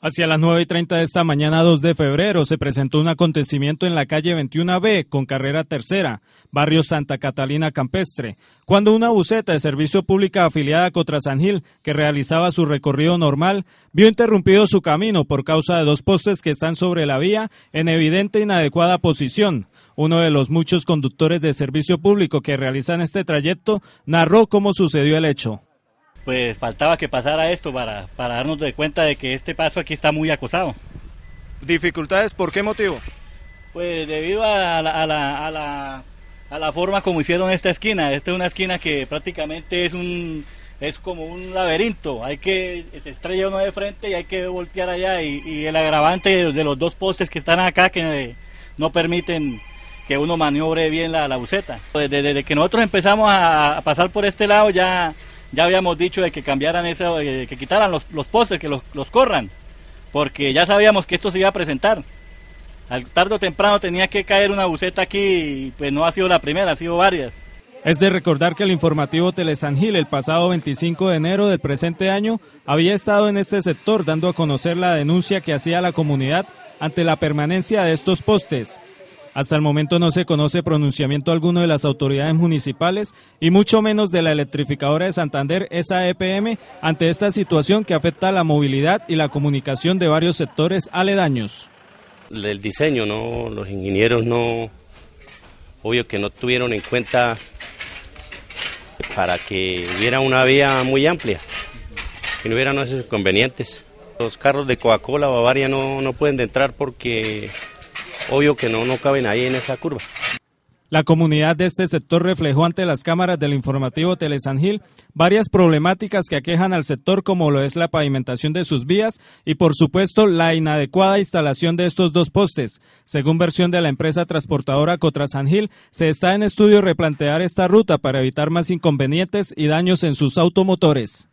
Hacia las 9 y 30 de esta mañana 2 de febrero se presentó un acontecimiento en la calle 21B con carrera tercera, barrio Santa Catalina Campestre, cuando una buceta de servicio pública afiliada a Cotra Gil, que realizaba su recorrido normal, vio interrumpido su camino por causa de dos postes que están sobre la vía en evidente inadecuada posición. Uno de los muchos conductores de servicio público que realizan este trayecto narró cómo sucedió el hecho pues faltaba que pasara esto para, para darnos de cuenta de que este paso aquí está muy acosado. ¿Dificultades por qué motivo? Pues debido a la, a la, a la, a la forma como hicieron esta esquina. Esta es una esquina que prácticamente es un es como un laberinto. Hay que se estrella uno de frente y hay que voltear allá y, y el agravante de los dos postes que están acá que no permiten que uno maniobre bien la, la buceta. Desde, desde, que nosotros empezamos a pasar por este lado ya ya habíamos dicho de que cambiaran eso, eh, que quitaran los, los postes, que los, los, corran, porque ya sabíamos que esto se iba a presentar. Al tarde o temprano tenía que caer una buceta aquí y pues no ha sido la primera, ha sido varias. Es de recordar que el informativo Telesan Gil el pasado 25 de enero del presente año había estado en este sector dando a conocer la denuncia que hacía la comunidad ante la permanencia de estos postes. Hasta el momento no se conoce pronunciamiento alguno de las autoridades municipales y mucho menos de la electrificadora de Santander, SAEPM, ante esta situación que afecta la movilidad y la comunicación de varios sectores aledaños. El diseño, ¿no? los ingenieros no, obvio que no tuvieron en cuenta para que hubiera una vía muy amplia, que no hubieran esos inconvenientes. Los carros de Coca-Cola, Bavaria no, no pueden entrar porque obvio que no, no caben ahí en esa curva. La comunidad de este sector reflejó ante las cámaras del informativo Telesan Gil varias problemáticas que aquejan al sector como lo es la pavimentación de sus vías y por supuesto la inadecuada instalación de estos dos postes. Según versión de la empresa transportadora Cotrasan Gil, se está en estudio replantear esta ruta para evitar más inconvenientes y daños en sus automotores.